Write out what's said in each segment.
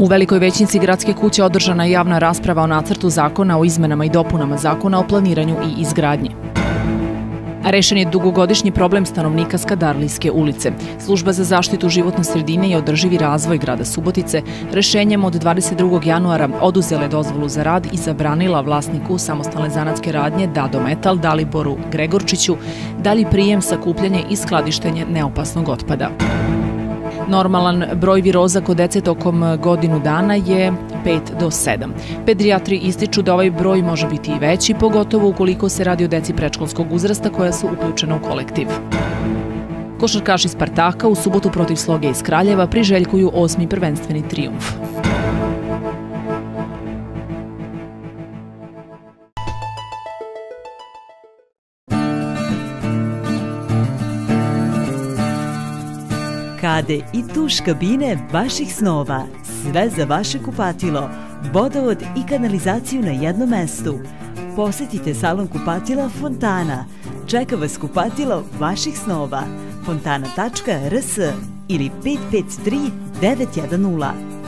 U velikoj većnici gradske kuće održana je javna rasprava o nacrtu zakona o izmenama i dopunama zakona o planiranju i izgradnji. Rešen je dugogodišnji problem stanovnika Skadarlijske ulice. Služba za zaštitu životne sredine i održivi razvoj grada Subotice rešenjem od 22. januara oduzele dozvolu za rad i zabranila vlasniku samostalne zanatske radnje Dado Metal Daliboru Gregorčiću dalji prijem, sakupljanje i skladištenje neopasnog otpada. Normalan broj viroza kod dece tokom godinu dana je 5 do 7. Pedijatri ističu da ovaj broj može biti i veći, pogotovo ukoliko se radi o deci prečkolskog uzrasta koja su uključena u kolektiv. Košarkaši Spartaka u subotu protiv Sloge iz Kraljeva priželjkuju osmi prvenstveni trijumf. Kade i tuš kabine vaših snova. Sve za vaše kupatilo. Vodovod i kanalizaciju na jednom mestu. Posetite salon kupatila Fontana. Čeka vas kupatilo vaših snova. fontana.rs ili 553 910.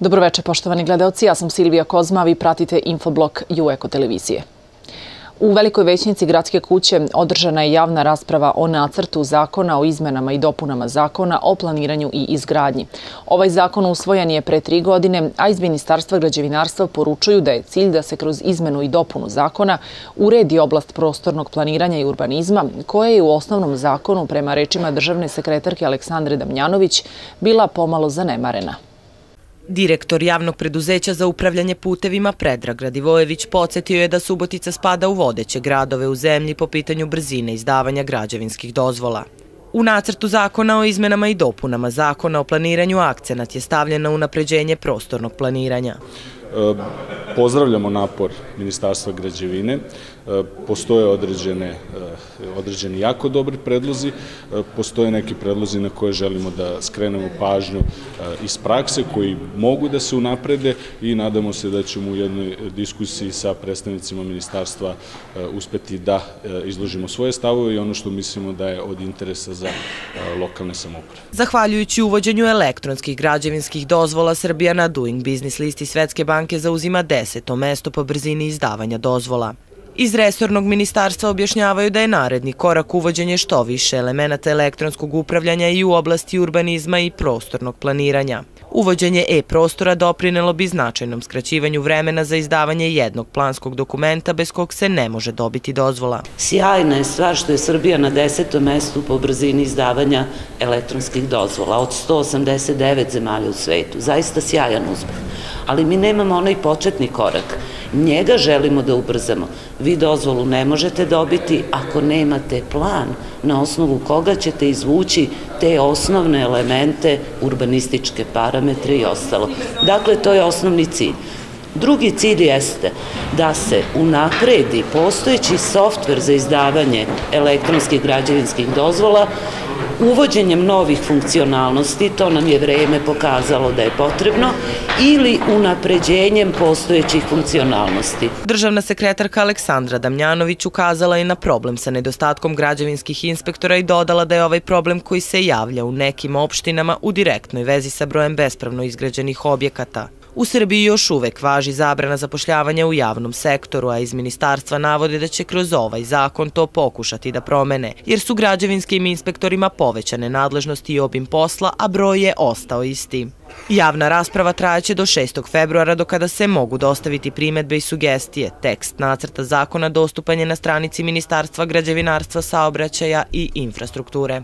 Dobroveče, poštovani gledalci. Ja sam Silvija Kozma, vi pratite Infoblok Jueko televizije. U Velikoj većnici gradske kuće održana je javna rasprava o nacrtu zakona o izmenama i dopunama zakona o planiranju i izgradnji. Ovaj zakon usvojen je pre tri godine, a iz Ministarstva građevinarstva poručuju da je cilj da se kroz izmenu i dopunu zakona uredi oblast prostornog planiranja i urbanizma, koja je u osnovnom zakonu, prema rečima državne sekretarke Aleksandre Damjanović, bila pomalo zanemarena. Direktor javnog preduzeća za upravljanje putevima Predrag Radivojević podsjetio je da Subotica spada u vodeće gradove u zemlji po pitanju brzine izdavanja građevinskih dozvola. U nacrtu zakona o izmenama i dopunama zakona o planiranju akcenat je stavljen na unapređenje prostornog planiranja. E, pozdravljamo napor Ministarstva građevine, postoje određene, e, određeni jako dobri predlozi, postoje neki predlozi na koje želimo da skrenemo pažnju iz prakse koji mogu da se unaprede i nadamo se da ćemo u jednoj diskusiji sa predstavnicima ministarstva uspeti da izložimo svoje stavove i ono što mislimo da je od interesa za lokalne samouprave. Zahvaljujući uvođenju elektronskih građevinskih dozvola, Srbija na Doing Business listi Svetske banke zauzima deseto mesto po brzini izdavanja dozvola. Iz resornog ministarstva objašnjavaju da je naredni korak uvođenje što više elemenata elektronskog upravljanja i u oblasti urbanizma i prostornog planiranja. Uvođenje e-prostora doprinelo bi značajnom skraćivanju vremena za izdavanje jednog planskog dokumenta bez kog se ne može dobiti dozvola. Sjajna je stvar što je Srbija na desetom mestu po brzini izdavanja elektronskih dozvola od 189 zemalja u svetu. Zaista sjajan uspeh. Ali mi nemamo onaj početni korak Njega želimo da ubrzamo. Vi dozvolu ne možete dobiti ako nemate plan na osnovu koga ćete izvući te osnovne elemente, urbanističke parametre i ostalo. Dakle, to je osnovni cilj. Drugi cilj jeste da se unapredi postojeći softver za izdavanje elektronskih građevinskih dozvola uvođenjem novih funkcionalnosti, to nam je vreme pokazalo da je potrebno, ili unapređenjem postojećih funkcionalnosti. Državna sekretarka Aleksandra Damljanović ukazala je na problem sa nedostatkom građevinskih inspektora i dodala da je ovaj problem koji se javlja u nekim opštinama u direktnoj vezi sa brojem bespravno izgrađenih objekata. U Srbiji još uvek važi zabrana zapošljavanja u javnom sektoru, a iz ministarstva navode da će kroz ovaj zakon to pokušati da promene, jer su građevinskim inspektorima povećane nadležnosti i obim posla, a broj je ostao isti. Javna rasprava trajaće do 6. februara do kada se mogu dostaviti primetbe i sugestije. Tekst nacrta zakona dostupan je na stranici Ministarstva građevinarstva, saobraćaja i infrastrukture.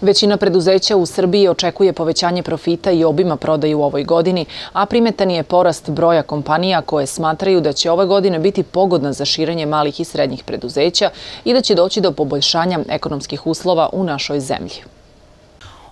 Većina preduzeća u Srbiji očekuje povećanje profita i obima prodaje u ovoj godini, a primetan je porast broja kompanija koje smatraju da će ove godine biti pogodna za širenje malih i srednjih preduzeća i da će doći do poboljšanja ekonomskih uslova u našoj zemlji.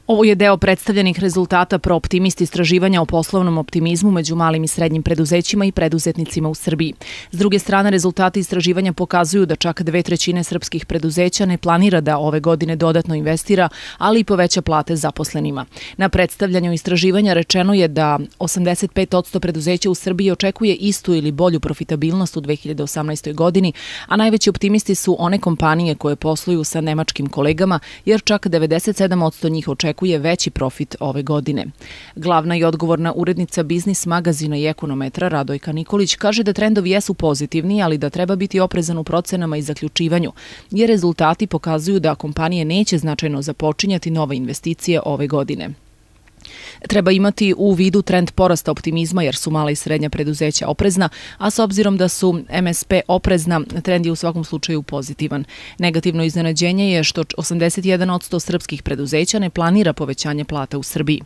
Ovo je deo predstavljenih rezultata pro optimist istraživanja o poslovnom optimizmu među malim i srednjim preduzećima i preduzetnicima u Srbiji. S druge strane, rezultati istraživanja pokazuju da čak dve trećine srpskih preduzeća ne planira da ove godine dodatno investira, ali i poveća plate zaposlenima. Na predstavljanju istraživanja rečeno je da 85% preduzeća u Srbiji očekuje istu ili bolju profitabilnost u 2018. godini, a najveći optimisti su one kompanije koje posluju sa nemačkim kolegama, jer čak 97% njih očekuje očekuje veći profit ove godine. Glavna i odgovorna urednica biznis magazina i ekonometra Radojka Nikolić kaže da trendovi jesu pozitivni, ali da treba biti oprezan u procenama i zaključivanju, jer rezultati pokazuju da kompanije neće značajno započinjati nove investicije ove godine. Treba imati u vidu trend porasta optimizma jer su mala i srednja preduzeća oprezna, a s obzirom da su MSP oprezna, trend je u svakom slučaju pozitivan. Negativno iznenađenje je što 81% srpskih preduzeća ne planira povećanje plata u Srbiji.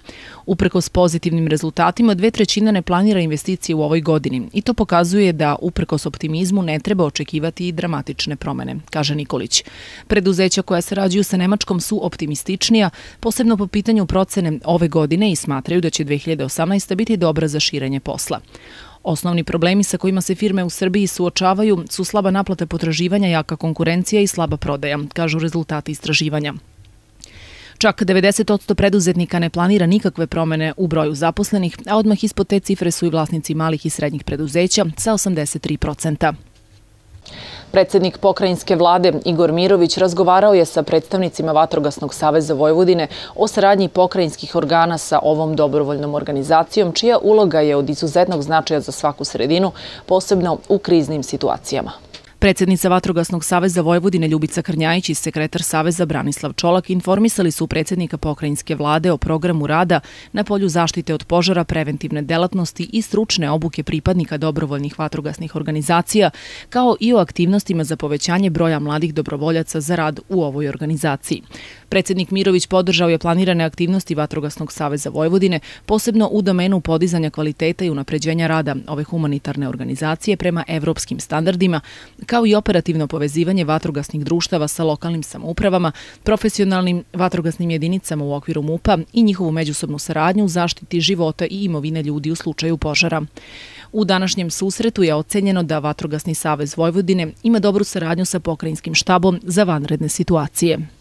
Uprkos pozitivnim rezultatima, dve trećine ne planira investicije u ovoj godini i to pokazuje da uprkos optimizmu ne treba očekivati i dramatične promene, kaže Nikolić. Preduzeća koja sarađuju sa Nemačkom su optimističnija, posebno po pitanju procene ove godine i smatraju da će 2018. biti dobra za širenje posla. Osnovni problemi sa kojima se firme u Srbiji suočavaju su slaba naplata potraživanja, jaka konkurencija i slaba prodaja, kažu rezultati istraživanja. Čak 90% preduzetnika ne planira nikakve promene u broju zaposlenih, a odmah ispod te cifre su i vlasnici malih i srednjih preduzeća sa 83%. Predsednik pokrajinske vlade Igor Mirović razgovarao je sa predstavnicima Vatrogasnog saveza Vojvodine o saradnji pokrajinskih organa sa ovom dobrovoljnom organizacijom, čija uloga je od izuzetnog značaja za svaku sredinu, posebno u kriznim situacijama. Predsednica Vatrogasnog saveza Vojvodine Ljubica Krnjajić i sekretar Saveza Branislav Čolak informisali su predsednika pokrajinske vlade o programu rada na polju zaštite od požara, preventivne delatnosti i stručne obuke pripadnika dobrovoljnih vatrogasnih organizacija, kao i o aktivnostima za povećanje broja mladih dobrovoljaca za rad u ovoj organizaciji. Predsednik Mirović podržao je planirane aktivnosti Vatrogasnog saveza Vojvodine, posebno u domenu podizanja kvaliteta i unapređenja rada ove humanitarne organizacije prema evropskim standardima, kao i operativno povezivanje vatrogasnih društava sa lokalnim samoupravama, profesionalnim vatrogasnim jedinicama u okviru MUPA i njihovu međusobnu saradnju u zaštiti života i imovine ljudi u slučaju požara. U današnjem susretu je ocenjeno da Vatrogasni savez Vojvodine ima dobru saradnju sa pokrajinskim štabom za vanredne situacije.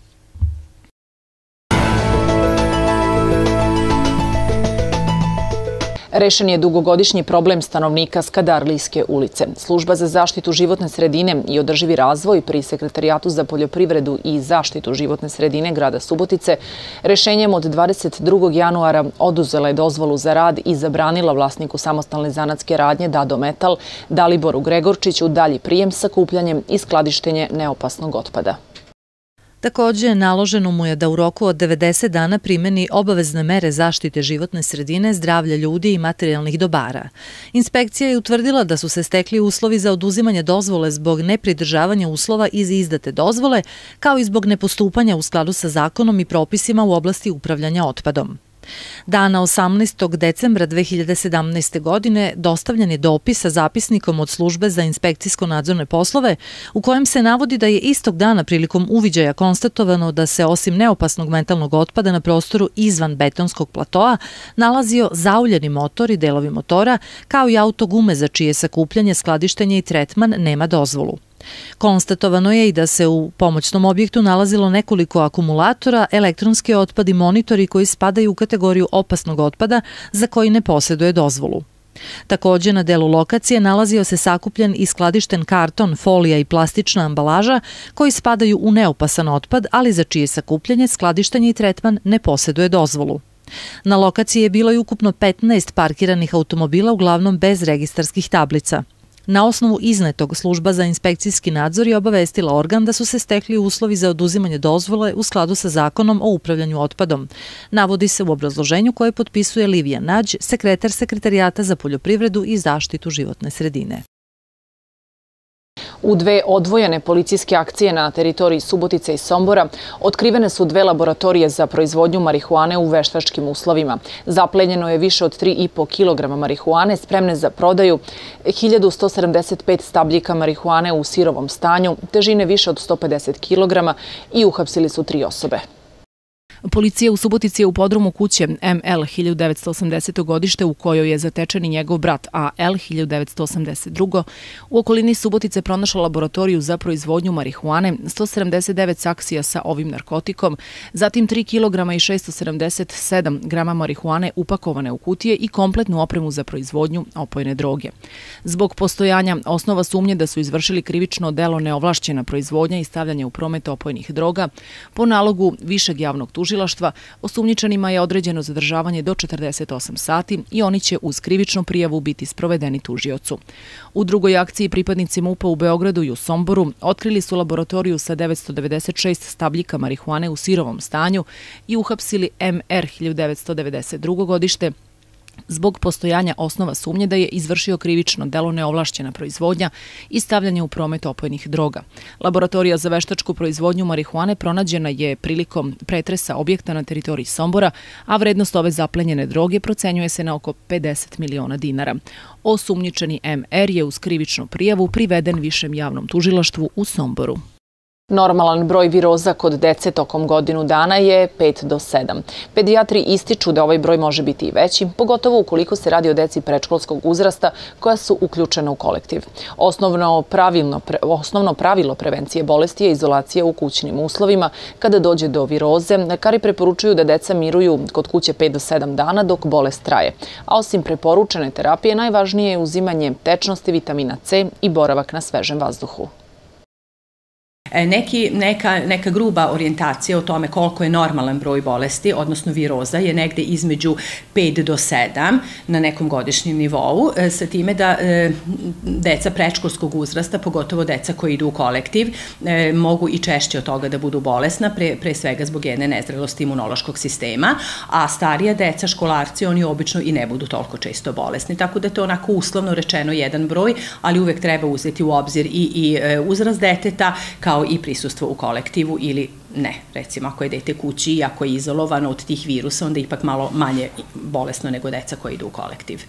Rešen je dugogodišnji problem stanovnika Skadarlijske ulice. Služba za zaštitu životne sredine i održivi razvoj pri Sekretarijatu za poljoprivredu i zaštitu životne sredine grada Subotice rešenjem od 22. januara oduzela je dozvolu za rad i zabranila vlasniku samostalne zanatske radnje Dado Metal Daliboru Gregorčiću dalji prijem sakupljanjem i skladištenje neopasnog otpada. Takođe, naloženo mu je da u roku od 90 dana primeni obavezne mere zaštite životne sredine, zdravlja ljudi i materijalnih dobara. Inspekcija je utvrdila da su se stekli uslovi za oduzimanje dozvole zbog nepridržavanja uslova iz izdate dozvole, kao i zbog nepostupanja u skladu sa zakonom i propisima u oblasti upravljanja otpadom. Dana 18. decembra 2017. godine dostavljen je dopis sa zapisnikom od službe za inspekcijsko-nadzorne poslove u kojem se navodi da je istog dana prilikom uviđaja konstatovano da se osim neopasnog metalnog otpada na prostoru izvan betonskog platoa nalazio zauljeni motor i delovi motora kao i auto gume za čije sakupljanje, skladištenje i tretman nema dozvolu. Konstatovano je i da se u pomoćnom objektu nalazilo nekoliko akumulatora, elektronski otpad i monitori koji spadaju u kategoriju opasnog otpada za koji ne posjeduje dozvolu. Takođe, na delu lokacije nalazio se sakupljen i skladišten karton, folija i plastična ambalaža koji spadaju u neopasan otpad, ali za čije sakupljanje, skladištanje i tretman ne posjeduje dozvolu. Na lokaciji je bilo i ukupno 15 parkiranih automobila, uglavnom bez registarskih tablica – Na osnovu iznetog služba za inspekcijski nadzor je obavestila organ da su se stekli uslovi za oduzimanje dozvole u skladu sa zakonom o upravljanju otpadom. Navodi se u obrazloženju koje potpisuje Livija Nađ, sekretar Sekretarijata za poljoprivredu i zaštitu životne sredine. U dve odvojene policijske akcije na teritoriji Subotice i Sombora otkrivene su dve laboratorije za proizvodnju marihuane u veštačkim uslovima. Zaplenjeno je više od 3,5 kg marihuane spremne za prodaju, 1175 stabljika marihuane u sirovom stanju, težine više od 150 kg i uhapsili su tri osobe. Policija u Subotici je u podrumu kuće ML 1980. godište u kojoj je zatečen i njegov brat AL 1982. U okolini Subotice pronašla laboratoriju za proizvodnju marihuane, 179 saksija sa ovim narkotikom, zatim 3 kg i 677 grama marihuane upakovane u kutije i kompletnu opremu za proizvodnju opojne droge. Zbog postojanja osnova sumnje da su izvršili krivično delo neovlašćena proizvodnja i stavljanje u promet opojnih droga, po nalogu Višeg javnog tužilaštva, osumnjičanima je određeno zadržavanje do 48 sati i oni će uz krivičnu prijavu biti sprovedeni tužiocu. U drugoj akciji pripadnici MUPA u Beogradu i u Somboru otkrili su laboratoriju sa 996 stabljika marihuane u sirovom stanju i uhapsili MR 1992. godište zbog postojanja osnova sumnje da je izvršio krivično delo neovlašćena proizvodnja i stavljanje u promet opojnih droga. Laboratorija za veštačku proizvodnju marihuane pronađena je prilikom pretresa objekta na teritoriji Sombora, a vrednost ove zaplenjene droge procenjuje se na oko 50 miliona dinara. Osumnjičeni MR je uz krivičnu prijavu priveden višem javnom tužilaštvu u Somboru. Normalan broj viroza kod dece tokom godinu dana je 5 do 7. Pedijatri ističu da ovaj broj može biti i veći, pogotovo ukoliko se radi o deci prečkolskog uzrasta koja su uključena u kolektiv. Osnovno, pravilno, osnovno pravilo prevencije bolesti je izolacija u kućnim uslovima. Kada dođe do viroze, lekari preporučuju da deca miruju kod kuće 5 do 7 dana dok bolest traje. A osim preporučene terapije, najvažnije je uzimanje tečnosti vitamina C i boravak na svežem vazduhu. E, neki, neka, neka gruba orijentacija o tome koliko je normalan broj bolesti, odnosno viroza, je negde između 5 do 7 na nekom godišnjem nivou, e, sa time da e, deca prečkolskog uzrasta, pogotovo deca koji idu u kolektiv, mogu i češće od toga da budu bolesna, pre, pre svega zbog jedne nezrelosti imunološkog sistema, a starija deca, školarci, oni obično i ne budu toliko često bolesni. Tako da to onako uslovno rečeno jedan broj, ali uvek treba uzeti u obzir i, i uzrast deteta kao kao i prisustvo u kolektivu ili ne, recimo ako je dete kući i ako je izolovano od tih virusa, onda je ipak malo manje bolesno nego deca koji idu u kolektiv.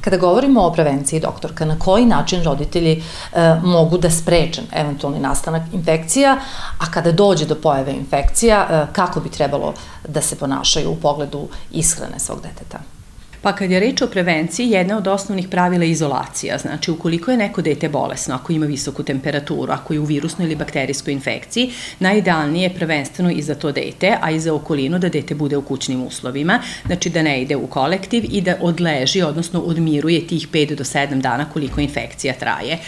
Kada govorimo o prevenciji doktorka, na koji način roditelji e, mogu da spreče eventualni nastanak infekcija, a kada dođe do pojave infekcija, e, kako bi trebalo da se ponašaju u pogledu ishrane svog deteta? Pa kad je reč o prevenciji, jedna od osnovnih pravila je izolacija. Znači, ukoliko je neko dete bolesno, ako ima visoku temperaturu, ako je u virusnoj ili bakterijskoj infekciji, najidealnije je prvenstveno i za to dete, a i za okolinu da dete bude u kućnim uslovima, znači da ne ide u kolektiv i da odleži, odnosno odmiruje tih 5 do 7 dana koliko infekcija traje.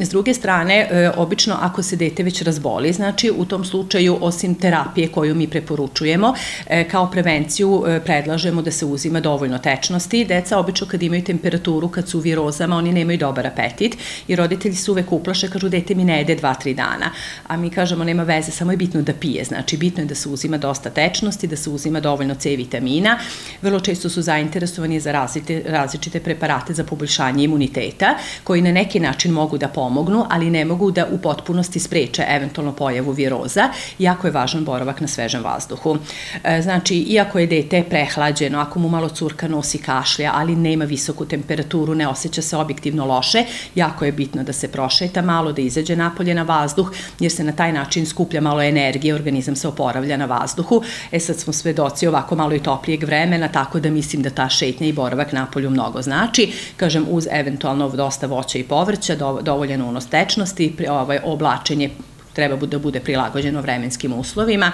S druge strane, e, obično ako se dete već razboli, znači u tom slučaju, osim terapije koju mi preporučujemo, e, kao prevenciju e, predlažemo da se uzima dovoljno tečnosti. Deca obično kad imaju temperaturu, kad su u virozama, oni nemaju dobar apetit i roditelji su uvek uplaše, kažu dete mi ne jede 2-3 dana. A mi kažemo nema veze, samo je bitno da pije. Znači bitno je da se uzima dosta tečnosti, da se uzima dovoljno C vitamina. Vrlo često su zainteresovani za različite, različite preparate za poboljšanje imuniteta, koji na neki način mogu da pomognu, ali ne mogu da u potpunosti spreče eventualno pojavu viroza. Jako je važan boravak na svežem vazduhu. E, znači, iako je dete prehlađeno, ako mu malo curka nosi kašlja, ali nema visoku temperaturu, ne osjeća se objektivno loše, jako je bitno da se prošeta malo, da izađe napolje na vazduh, jer se na taj način skuplja malo energije, organizam se oporavlja na vazduhu. E sad smo svedoci ovako malo i toplijeg vremena, tako da mislim da ta šetnja i boravak napolju mnogo znači. Kažem, uz eventualno dosta voća i povrća, dovoljan unos tečnosti, ovaj, oblačenje treba da bude prilagođeno vremenskim uslovima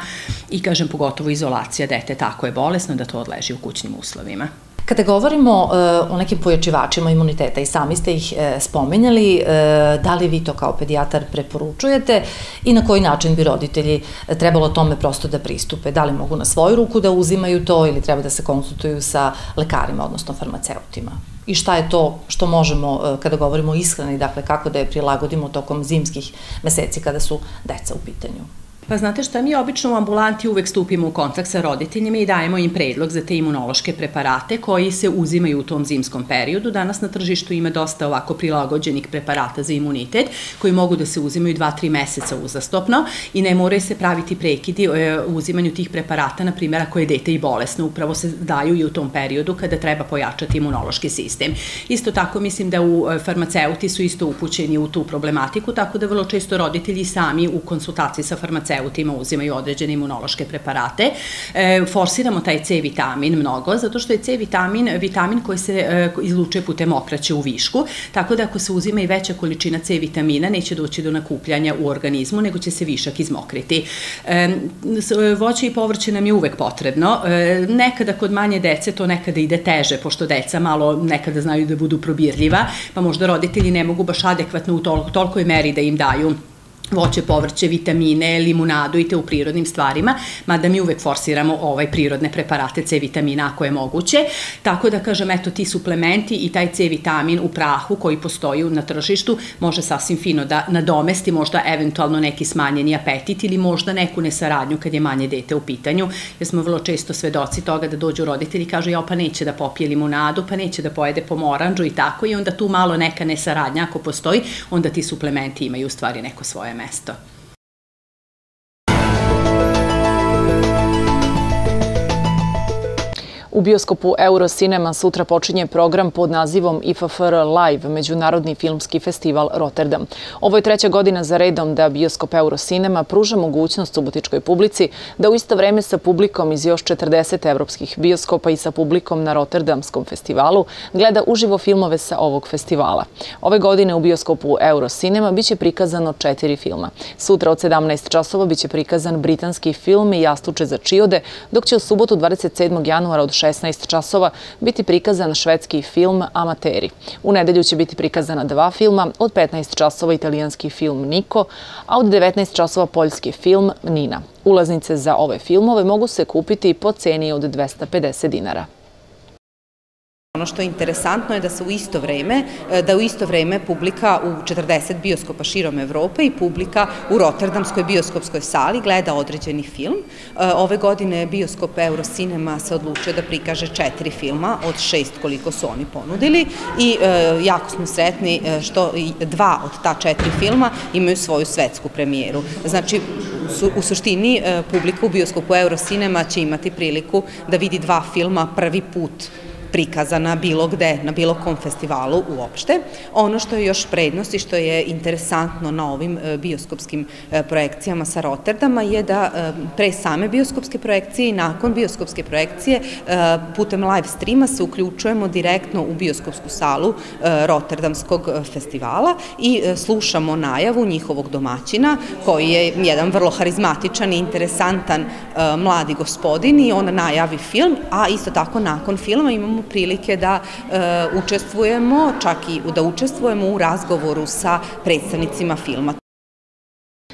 i kažem pogotovo izolacija dete tako je bolesno da to odleži u kućnim uslovima. Kada govorimo uh, o nekim pojačivačima imuniteta i sami ste ih uh, spomenjali, uh, da li vi to kao pedijatar preporučujete i na koji način bi roditelji trebalo tome prosto da pristupe? Da li mogu na svoju ruku da uzimaju to ili treba da se konsultuju sa lekarima, odnosno farmaceutima? I šta je to što možemo kada govorimo o ishrani, dakle kako da je prilagodimo tokom zimskih meseci kada su deca u pitanju? Pa znate šta, mi obično u ambulanti uvek stupimo u kontakt sa roditeljima i dajemo im predlog za te imunološke preparate koji se uzimaju u tom zimskom periodu. Danas na tržištu ima dosta ovako prilagođenih preparata za imunitet koji mogu da se uzimaju 2-3 meseca uzastopno i ne moraju se praviti prekidi e, u uzimanju tih preparata, na primjer ako je dete i bolesno, upravo se daju i u tom periodu kada treba pojačati imunološki sistem. Isto tako mislim da u e, farmaceuti su isto upućeni u tu problematiku, tako da vrlo često roditelji sami u konsultaciji sa farmaceutima farmaceutima uzimaju određene imunološke preparate. E, forsiramo taj C vitamin mnogo, zato što je C vitamin vitamin koji se e, izlučuje putem okraće u višku, tako da ako se uzima i veća količina C vitamina, neće doći do nakupljanja u organizmu, nego će se višak izmokriti. E, voće i povrće nam je uvek potrebno. E, nekada kod manje dece to nekada ide teže, pošto deca malo nekada znaju da budu probirljiva, pa možda roditelji ne mogu baš adekvatno u tol tolikoj meri da im daju voće, povrće, vitamine, limunadu i te u prirodnim stvarima, mada mi uvek forsiramo ovaj prirodne preparate C vitamina ako je moguće. Tako da kažem, eto ti suplementi i taj C vitamin u prahu koji postoji na tržištu može sasvim fino da nadomesti možda eventualno neki smanjeni apetit ili možda neku nesaradnju kad je manje dete u pitanju, jer smo vrlo često svedoci toga da dođu roditelji i kažu ja pa neće da popije limunadu, pa neće da pojede pomoranđu i tako i onda tu malo neka nesaradnja ako postoji, onda ti suplementi imaju u stvari neko svoje mesto. U bioskopu Eurocinema sutra počinje program pod nazivom IFFR Live, Međunarodni filmski festival Rotterdam. Ovo je treća godina za redom da bioskop Eurocinema pruža mogućnost subotičkoj publici da u isto vreme sa publikom iz još 40 evropskih bioskopa i sa publikom na Rotterdamskom festivalu gleda uživo filmove sa ovog festivala. Ove godine u bioskopu Eurocinema biće prikazano četiri filma. Sutra od 17 časova biće prikazan britanski film Jastuče za čiode, dok će u subotu 27. januara od 6 16 časova biti prikazan švedski film Amateri. U nedelju će biti prikazana dva filma, od 15 časova italijanski film Niko, a od 19 časova poljski film Nina. Ulaznice za ove filmove mogu se kupiti po ceni od 250 dinara. Ono što je interesantno je da se u isto vreme, e, da u isto vreme publika u 40 bioskopa širom Evrope i publika u Rotterdamskoj bioskopskoj sali gleda određeni film. E, ove godine bioskop Eurocinema se odlučio da prikaže četiri filma od šest koliko su oni ponudili i e, jako smo sretni što dva od ta četiri filma imaju svoju svetsku premijeru. Znači, u suštini publika u bioskopu Eurocinema će imati priliku da vidi dva filma prvi put prikazana bilo gde, na bilo kom festivalu uopšte. Ono što je još prednost i što je interesantno na ovim e, bioskopskim e, projekcijama sa Rotterdama je da e, pre same bioskopske projekcije i nakon bioskopske projekcije putem live streama se uključujemo direktno u bioskopsku salu Rotterdamskog festivala i slušamo najavu njihovog domaćina koji je jedan vrlo harizmatičan i interesantan mladi gospodin i on najavi film, a isto tako nakon filma imamo prilike da e, učestvujemo, čak i da učestvujemo u razgovoru sa predstavnicima filma.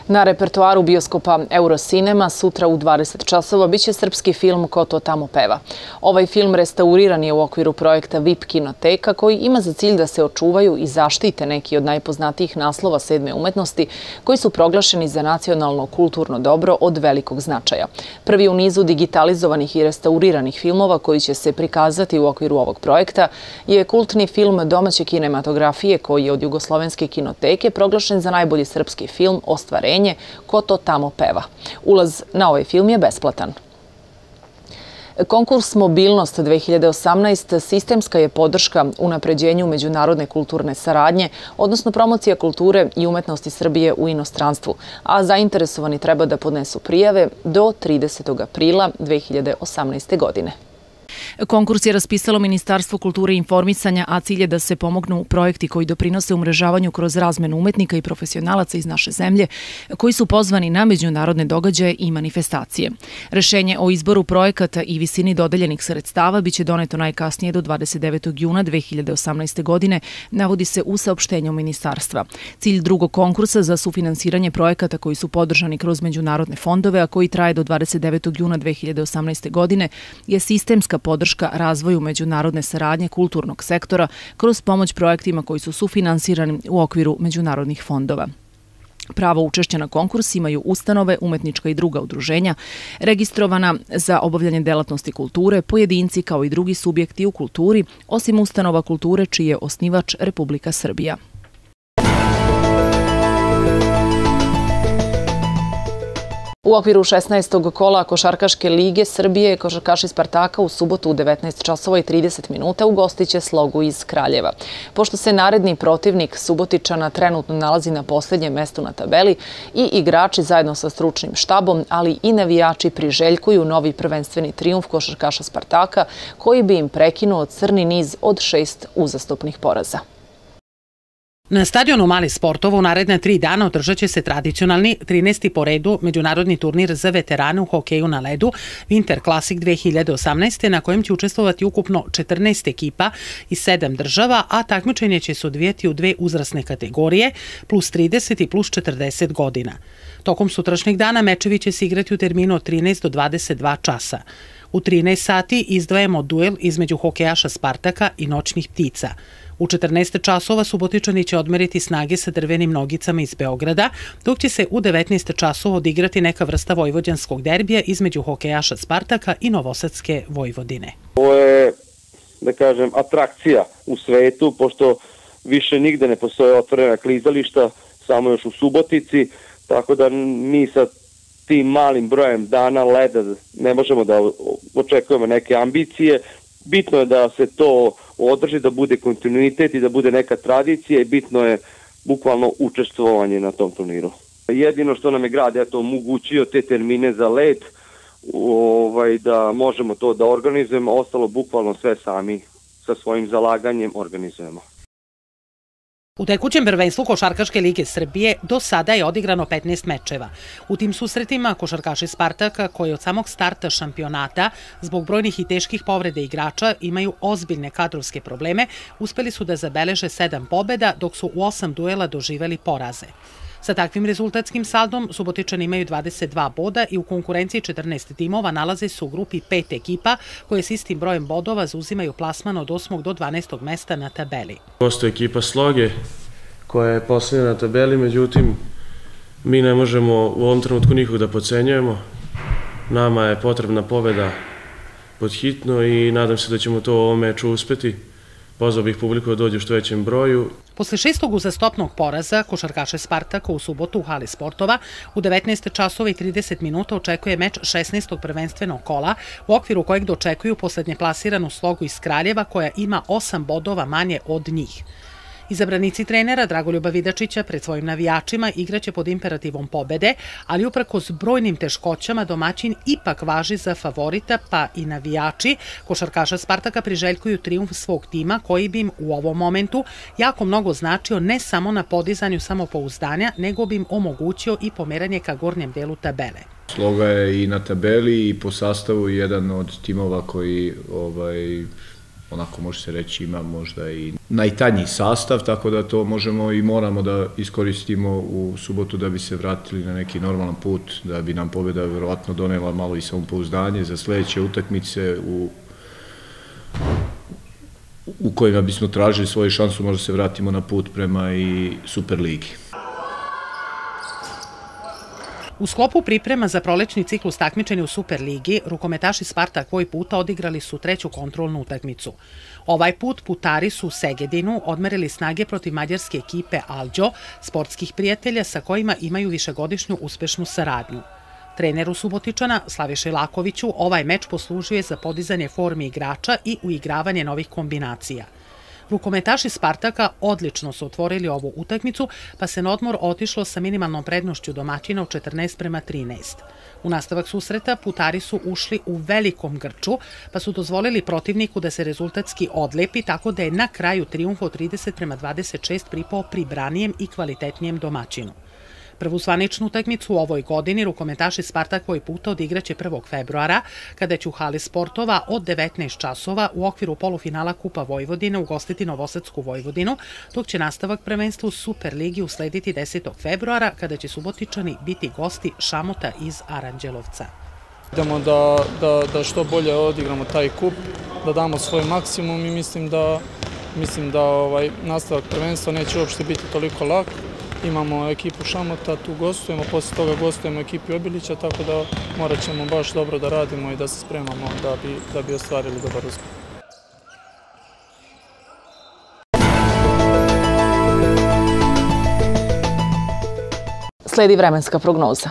Na repertoaru bioskopa Eurocinema sutra u 20 časova biće srpski film Ko to tamo peva. Ovaj film restauriran je u okviru projekta VIP Kinoteka koji ima za cilj da se očuvaju i zaštite neki od najpoznatijih naslova sedme umetnosti koji su proglašeni za nacionalno kulturno dobro od velikog značaja. Prvi u nizu digitalizovanih i restauriranih filmova koji će se prikazati u okviru ovog projekta je kultni film domaće kinematografije koji je od Jugoslovenske kinoteke proglašen za najbolji srpski film Ostvarenje ostvarenje ko to tamo peva. Ulaz na ovaj film je besplatan. Konkurs Mobilnost 2018 sistemska je podrška unapređenju međunarodne kulturne saradnje, odnosno promocija kulture i umetnosti Srbije u inostranstvu, a zainteresovani treba da podnesu prijave do 30. aprila 2018. godine. Konkurs je raspisalo Ministarstvo kulture i informisanja, a cilj je da se pomognu projekti koji doprinose umrežavanju kroz razmenu umetnika i profesionalaca iz naše zemlje, koji su pozvani na međunarodne događaje i manifestacije. Rešenje o izboru projekata i visini dodeljenih sredstava biće doneto najkasnije do 29. juna 2018. godine, navodi se u saopštenju ministarstva. Cilj drugog konkursa za sufinansiranje projekata koji su podržani kroz međunarodne fondove, a koji traje do 29. juna 2018. godine, je sistemska podrška razvoju međunarodne saradnje kulturnog sektora kroz pomoć projektima koji su sufinansirani u okviru međunarodnih fondova. Pravo učešća na konkurs imaju ustanove, umetnička i druga udruženja, registrovana za obavljanje delatnosti kulture, pojedinci kao i drugi subjekti u kulturi, osim ustanova kulture čiji je osnivač Republika Srbija. U okviru 16. kola Košarkaške lige Srbije košarkaši Spartaka u subotu u 19 časova i 30 minuta ugostiće slogu iz Kraljeva. Pošto se naredni protivnik Subotičana trenutno nalazi na poslednjem mestu na tabeli i igrači zajedno sa stručnim štabom, ali i navijači priželjkuju novi prvenstveni triumf košarkaša Spartaka koji bi im prekinuo crni niz od šest uzastopnih poraza. Na stadionu Mali Sportovo u naredne tri dana održat će se tradicionalni 13. po redu međunarodni turnir za veterane u hokeju na ledu Winter Classic 2018. na kojem će učestvovati ukupno 14 ekipa iz 7 država, a takmičenje će se odvijeti u dve uzrasne kategorije, plus 30 i plus 40 godina. Tokom sutrašnjeg dana mečevi će se igrati u terminu od 13 do 22 časa. U 13 sati izdvajamo duel između hokejaša Spartaka i noćnih ptica – U 14 časova Subotičani će odmeriti snage sa drvenim nogicama iz Beograda, dok će se u 19 časova odigrati neka vrsta vojvođanskog derbija između hokejaša Spartaka i Novosadske Vojvodine. Ovo je, da kažem, atrakcija u svetu, pošto više nigde ne postoje otvorena klizališta, samo još u Subotici, tako da mi sa tim malim brojem dana leda ne možemo da očekujemo neke ambicije. Bitno je da se to održi, da bude kontinuitet i da bude neka tradicija i bitno je bukvalno učestvovanje na tom turniru. Jedino što nam je grad eto, omogućio te termine za let, ovaj, da možemo to da organizujemo, ostalo bukvalno sve sami sa svojim zalaganjem organizujemo. U tekućem prvenstvu Košarkaške lige Srbije do sada je odigrano 15 mečeva. U tim susretima košarkaši Spartaka, koji od samog starta šampionata, zbog brojnih i teških povrede igrača, imaju ozbiljne kadrovske probleme, uspeli su da zabeleže 7 pobeda, dok su u 8 duela doživeli poraze. Sa takvim rezultatskim saldom Subotičani imaju 22 boda i u konkurenciji 14 timova nalaze se u grupi pet ekipa koje s istim brojem bodova zauzimaju plasman od 8. do 12. mesta na tabeli. Postoje ekipa Sloge koja je poslednja na tabeli, međutim mi ne možemo u ovom trenutku nikog da pocenjujemo. Nama je potrebna pobeda pod hitno i nadam se da ćemo to u ovom meču uspeti. Pozvao bih publiku da dođe u što većem broju. Posle šestog uzastopnog poraza, košarkaše Spartaka u subotu u hali sportova u 19 časova i 30 minuta očekuje meč 16. prvenstvenog kola, u okviru kojeg dočekuju poslednje plasiranu slogu iz Kraljeva koja ima 8 bodova manje od njih. Izabranici trenera Dragoljuba Vidačića pred svojim navijačima igraće pod imperativom pobede, ali uprako s brojnim teškoćama domaćin ipak važi za favorita, pa i navijači košarkaša Spartaka priželjkuju triumf svog tima koji bi im u ovom momentu jako mnogo značio ne samo na podizanju samopouzdanja, nego bi im omogućio i pomeranje ka gornjem delu tabele. Sloga je i na tabeli i po sastavu jedan od timova koji ovaj, onako može se reći ima možda i najtanji sastav, tako da to možemo i moramo da iskoristimo u subotu da bi se vratili na neki normalan put, da bi nam pobjeda verovatno donela malo i samopouzdanje za sledeće utakmice u u kojima bismo tražili svoju šansu, možda se vratimo na put prema i Superligi. U sklopu priprema za prolećni ciklus takmičenja u Superligi, rukometaši Spartak koji puta odigrali su treću kontrolnu utakmicu. Ovaj put putari su u Segedinu odmerili snage protiv mađarske ekipe Alđo, sportskih prijatelja sa kojima imaju višegodišnju uspešnu saradnju. Treneru Subotičana, Slaviše Lakoviću, ovaj meč poslužuje za podizanje formi igrača i uigravanje novih kombinacija – Rukometaši Spartaka odlično su otvorili ovu utakmicu, pa se na odmor otišlo sa minimalnom prednošću domaćina u 14 prema 13. U nastavak susreta putari su ušli u velikom grču, pa su dozvolili protivniku da se rezultatski odlepi, tako da je na kraju triumf od 30 prema 26 pripao pribranijem i kvalitetnijem domaćinu. Prvu zvaničnu utakmicu u ovoj godini rukometaši Spartak koji puta odigraće 1. februara, kada će u hali sportova od 19 časova u okviru polufinala Kupa Vojvodine ugostiti Novosadsku Vojvodinu, dok će nastavak prvenstva u Superligi uslediti 10. februara, kada će Subotičani biti gosti Šamota iz Aranđelovca. Idemo da, da, da što bolje odigramo taj kup, da damo svoj maksimum i mislim da, mislim da ovaj, nastavak prvenstva neće uopšte biti toliko lak imamo ekipu Šamota, tu gostujemo, posle toga gostujemo ekipi Obilića, tako da morat ćemo baš dobro da radimo i da se spremamo da bi, da bi ostvarili dobar uspeh. Sledi vremenska prognoza.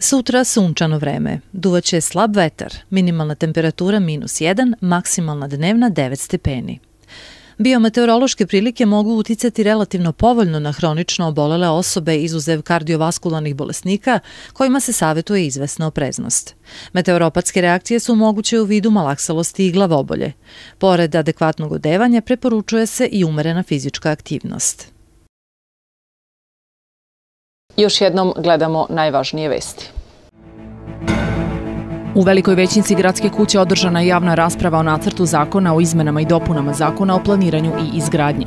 Sutra sunčano vreme, duvaće slab vetar, minimalna temperatura minus 1, maksimalna dnevna 9 stepeni. Biometeorološke prilike mogu uticati relativno povoljno na hronično obolele osobe izuzev kardiovaskularnih bolesnika kojima se savjetuje izvesna opreznost. Meteoropatske reakcije su moguće u vidu malaksalosti i glavobolje. Pored adekvatnog odevanja preporučuje se i umerena fizička aktivnost. Još jednom gledamo najvažnije vesti. U velikoj većinci gradske kuće održana je javna rasprava o nacrtu zakona o izmenama i dopunama zakona o planiranju i izgradnji.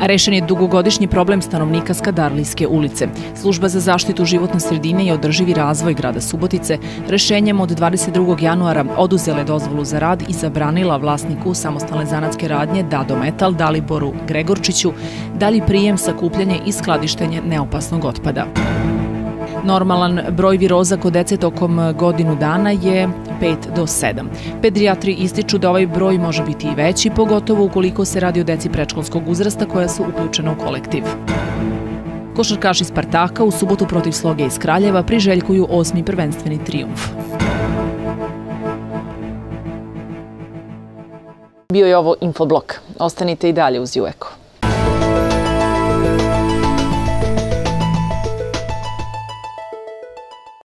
Rešen je dugogodišnji problem stanovnika Skadarlijske ulice. Služba za zaštitu životne sredine i održivi razvoj grada Subotice rešenjem od 22. januara oduzele dozvolu za rad i zabranila vlasniku samostalne zanatske radnje Dado Metal Daliboru Gregorčiću dalji prijem, sakupljanje i skladištenje neopasnog otpada. Normalan broj viroza kod dece tokom godinu dana je 5 do 7. Pedijatri ističu da ovaj broj može biti i veći, pogotovo ukoliko se radi o deci prečkolskog uzrasta koja su uključena u kolektiv. Košarkaši Spartaka u subotu protiv Sloge iz Kraljeva priželjkuju osmi prvenstveni trijumf. Bio je ovo Infoblok. Ostanite i dalje uz Jueko.